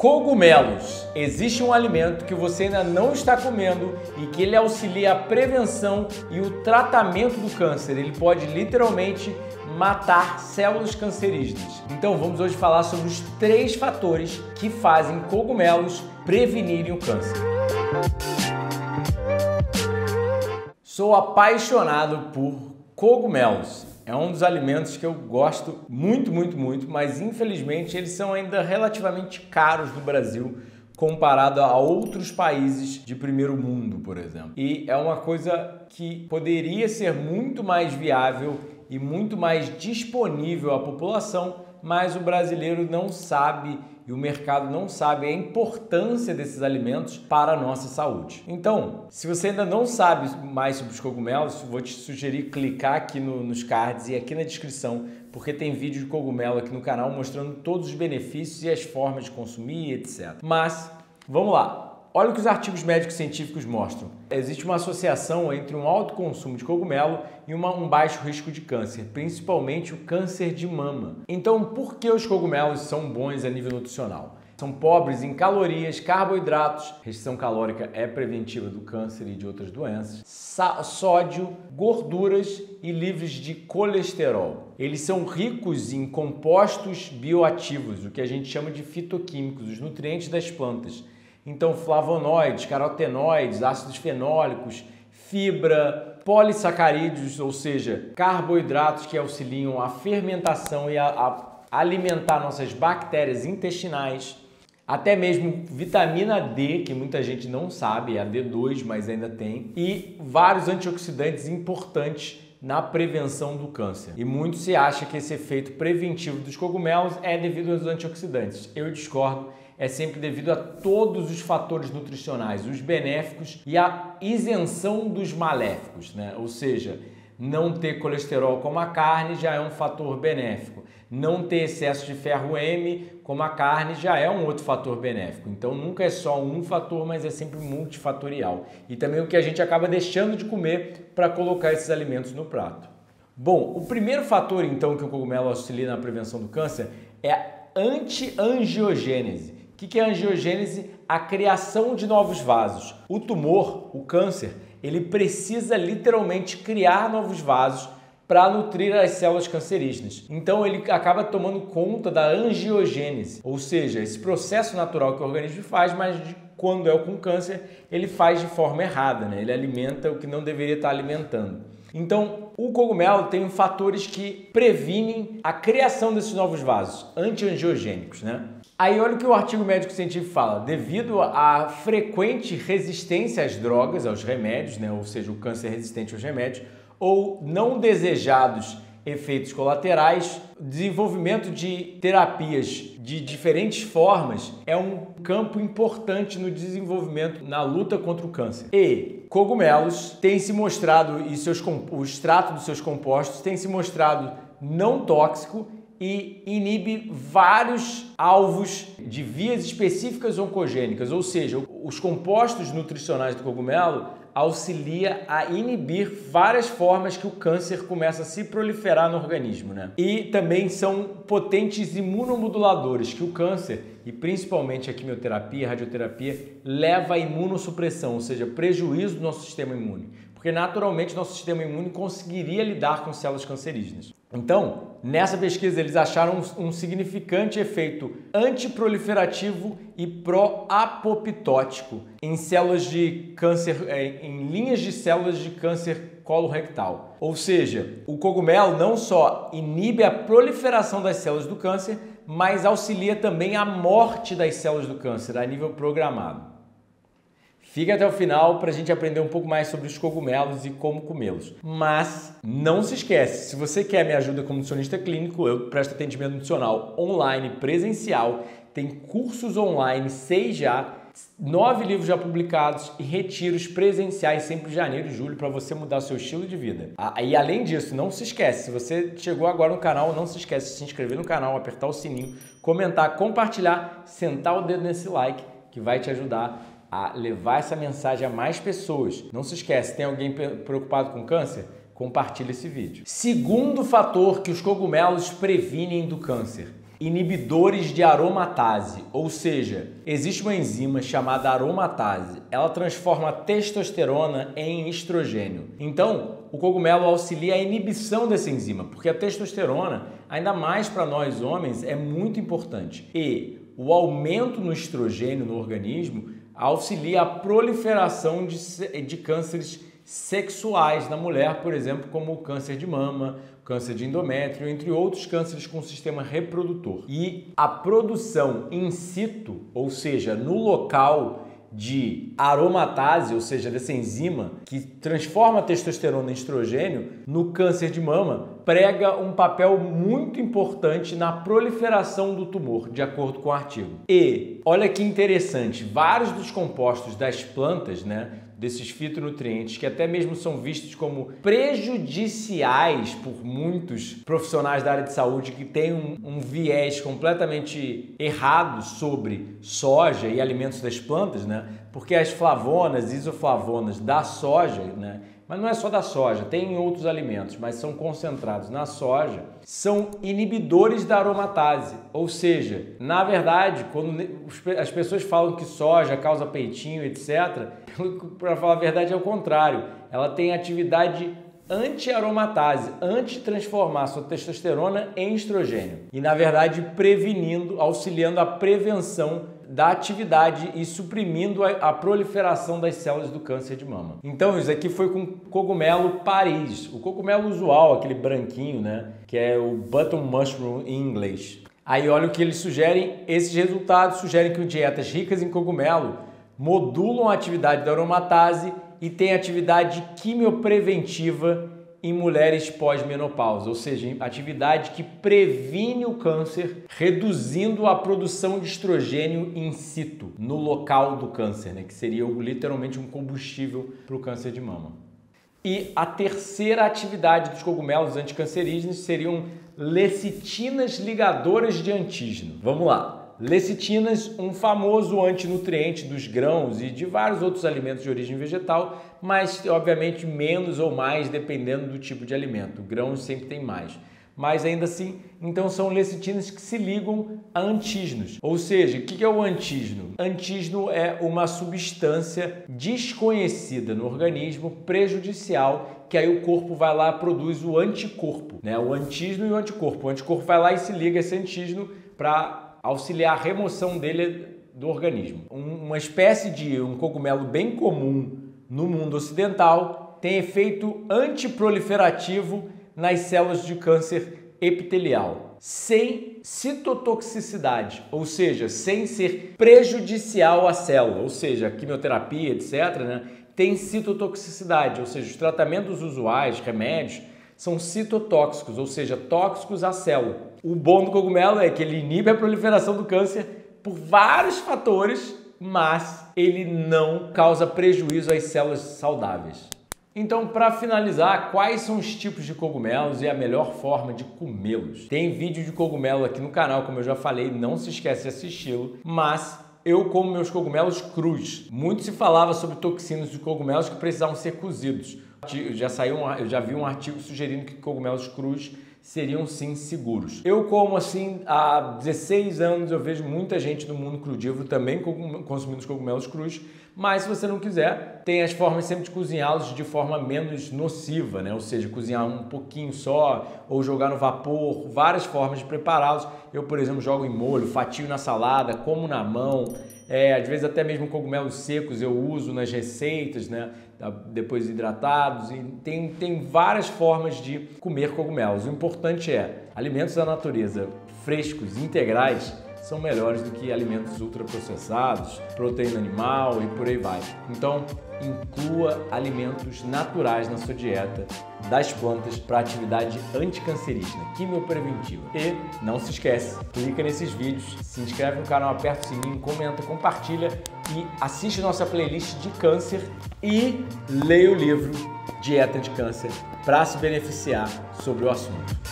Cogumelos. Existe um alimento que você ainda não está comendo e que ele auxilia a prevenção e o tratamento do câncer. Ele pode literalmente matar células cancerígenas. Então vamos hoje falar sobre os três fatores que fazem cogumelos prevenirem o câncer. Sou apaixonado por cogumelos. É um dos alimentos que eu gosto muito, muito, muito, mas infelizmente eles são ainda relativamente caros no Brasil comparado a outros países de primeiro mundo, por exemplo. E é uma coisa que poderia ser muito mais viável e muito mais disponível à população, mas o brasileiro não sabe e o mercado não sabe a importância desses alimentos para a nossa saúde. Então, se você ainda não sabe mais sobre os cogumelos, vou te sugerir clicar aqui no, nos cards e aqui na descrição, porque tem vídeo de cogumelo aqui no canal mostrando todos os benefícios e as formas de consumir, etc. Mas, vamos lá! Olha o que os artigos médicos científicos mostram. Existe uma associação entre um alto consumo de cogumelo e uma, um baixo risco de câncer, principalmente o câncer de mama. Então, por que os cogumelos são bons a nível nutricional? São pobres em calorias, carboidratos, restrição calórica é preventiva do câncer e de outras doenças, sódio, gorduras e livres de colesterol. Eles são ricos em compostos bioativos, o que a gente chama de fitoquímicos, os nutrientes das plantas então, flavonoides, carotenoides, ácidos fenólicos, fibra, polissacarídeos, ou seja, carboidratos que auxiliam a fermentação e a, a alimentar nossas bactérias intestinais, até mesmo vitamina D, que muita gente não sabe, é a D2, mas ainda tem, e vários antioxidantes importantes na prevenção do câncer. E muito se acha que esse efeito preventivo dos cogumelos é devido aos antioxidantes. Eu discordo é sempre devido a todos os fatores nutricionais, os benéficos e a isenção dos maléficos, né? Ou seja, não ter colesterol como a carne já é um fator benéfico. Não ter excesso de ferro M como a carne já é um outro fator benéfico. Então nunca é só um fator, mas é sempre multifatorial. E também o que a gente acaba deixando de comer para colocar esses alimentos no prato. Bom, o primeiro fator então que o cogumelo auxilia na prevenção do câncer é a antiangiogênese que, que é a angiogênese? A criação de novos vasos. O tumor, o câncer, ele precisa literalmente criar novos vasos para nutrir as células cancerígenas. Então ele acaba tomando conta da angiogênese, ou seja, esse processo natural que o organismo faz, mas quando é com câncer, ele faz de forma errada, né? ele alimenta o que não deveria estar alimentando. Então, o cogumelo tem fatores que previnem a criação desses novos vasos antiangiogênicos, né? Aí olha o que o artigo médico científico fala. Devido à frequente resistência às drogas, aos remédios, né, ou seja, o câncer resistente aos remédios, ou não desejados efeitos colaterais, desenvolvimento de terapias de diferentes formas é um campo importante no desenvolvimento na luta contra o câncer. E cogumelos têm se mostrado e seus o extrato dos seus compostos tem se mostrado não tóxico e inibe vários alvos de vias específicas oncogênicas, ou seja, os compostos nutricionais do cogumelo auxilia a inibir várias formas que o câncer começa a se proliferar no organismo, né? E também são potentes imunomoduladores que o câncer e principalmente a quimioterapia, a radioterapia leva à imunossupressão, ou seja, prejuízo do nosso sistema imune, porque naturalmente nosso sistema imune conseguiria lidar com células cancerígenas. Então, nessa pesquisa, eles acharam um significante efeito antiproliferativo e pró-apoptótico em células de câncer, é, em linhas de células de câncer colorectal. Ou seja, o cogumelo não só inibe a proliferação das células do câncer, mas auxilia também a morte das células do câncer a nível programado. Fica até o final para a gente aprender um pouco mais sobre os cogumelos e como comê-los. Mas não se esquece, se você quer minha ajuda como nutricionista clínico, eu presto atendimento nutricional online, presencial, tem cursos online, seis já, nove livros já publicados e retiros presenciais sempre em janeiro e julho para você mudar o seu estilo de vida. Ah, e além disso, não se esquece, se você chegou agora no canal, não se esquece de se inscrever no canal, apertar o sininho, comentar, compartilhar, sentar o dedo nesse like que vai te ajudar a levar essa mensagem a mais pessoas. Não se esquece, tem alguém preocupado com câncer? Compartilhe esse vídeo. Segundo fator que os cogumelos previnem do câncer. inibidores de aromatase, ou seja, existe uma enzima chamada aromatase. Ela transforma a testosterona em estrogênio. Então, o cogumelo auxilia a inibição dessa enzima, porque a testosterona, ainda mais para nós homens, é muito importante. E o aumento no estrogênio no organismo auxilia a proliferação de, de cânceres sexuais na mulher, por exemplo, como o câncer de mama, câncer de endométrio, entre outros cânceres com sistema reprodutor. E a produção in situ, ou seja, no local de aromatase, ou seja, dessa enzima que transforma a testosterona em estrogênio, no câncer de mama, prega um papel muito importante na proliferação do tumor, de acordo com o artigo. E olha que interessante, vários dos compostos das plantas, né, desses fitonutrientes, que até mesmo são vistos como prejudiciais por muitos profissionais da área de saúde que têm um, um viés completamente errado sobre soja e alimentos das plantas, né? Porque as flavonas, isoflavonas da soja, né? Mas não é só da soja, tem em outros alimentos, mas são concentrados na soja, são inibidores da aromatase. Ou seja, na verdade, quando as pessoas falam que soja causa peitinho, etc., para falar a verdade é o contrário. Ela tem atividade anti-aromatase, anti-transformar sua testosterona em estrogênio. E na verdade prevenindo, auxiliando a prevenção da atividade e suprimindo a, a, proliferação das células do câncer de mama. Então, isso aqui foi com cogumelo Paris, o cogumelo usual, aquele branquinho, né? Que é o button mushroom em inglês. Aí olha o que eles sugerem, esses resultados sugerem que dietas ricas em cogumelo modulam a atividade da aromatase e têm atividade quimiopreventiva em mulheres pós-menopausa, ou seja, atividade que previne o câncer, reduzindo a produção de estrogênio in situ, no local do câncer, né, que seria literalmente um combustível para o câncer de mama. E a terceira atividade dos cogumelos anticancerígenos seriam lecitinas ligadoras de antígeno. Vamos lá. Lecitinas, um famoso antinutriente dos grãos e de vários outros alimentos de origem vegetal, mas obviamente menos ou mais dependendo do tipo de alimento. Grãos sempre tem mais. Mas ainda assim, então são lecitinas que se ligam a antígenos. Ou seja, o que é o antígeno? Antígeno é uma substância desconhecida no organismo, prejudicial, que aí o corpo vai lá produz o anticorpo, né? O antígeno e o anticorpo. O anticorpo vai lá e se liga a esse antígeno para auxiliar a remoção dele do organismo. uma espécie de um cogumelo bem comum no mundo ocidental tem efeito antiproliferativo nas células de câncer epitelial, sem citotoxicidade, ou seja, sem ser prejudicial à célula, ou seja, quimioterapia, etc., né, tem citotoxicidade, ou seja, os tratamentos usuais, remédios, são citotóxicos, ou seja, tóxicos à célula. O bom do cogumelo é que ele inibe a proliferação do câncer por vários fatores, mas ele não causa prejuízo às células saudáveis. Então, para finalizar, quais são os tipos de cogumelos e a melhor forma de comê-los? Tem vídeo de cogumelo aqui no canal, como eu já falei, não se esquece de assisti-lo, mas eu como meus cogumelos crus. Muito se falava sobre toxinas de cogumelos que precisavam ser cozidos. Eu já saiu um, eu já vi um artigo sugerindo que cogumelos crus seriam sim seguros. Eu como assim há 16 anos eu vejo muita gente no mundo crudívoro também consumindo os cogumelos crus, mas se você não quiser, tem as formas sempre de cozinhá-los de forma menos nociva, né? Ou seja, cozinhar um pouquinho só ou jogar no vapor, várias formas de prepará-los. Eu, por exemplo, jogo em molho, fatio na salada, como na mão. É, às vezes até mesmo cogumelos secos eu uso nas receitas, né? Depois hidratados. E tem, tem várias formas de comer cogumelos. O importante é alimentos da natureza frescos, integrais, são melhores do que alimentos ultraprocessados, proteína animal e por aí vai. Então, inclua alimentos naturais na sua dieta das plantas para atividade anticancerígena, quimiopreventiva. E não se esquece, clica nesses vídeos, se inscreve no canal, aperta o sininho, comenta, compartilha e assiste nossa playlist de câncer e leia o livro Dieta de Câncer para se beneficiar sobre o assunto.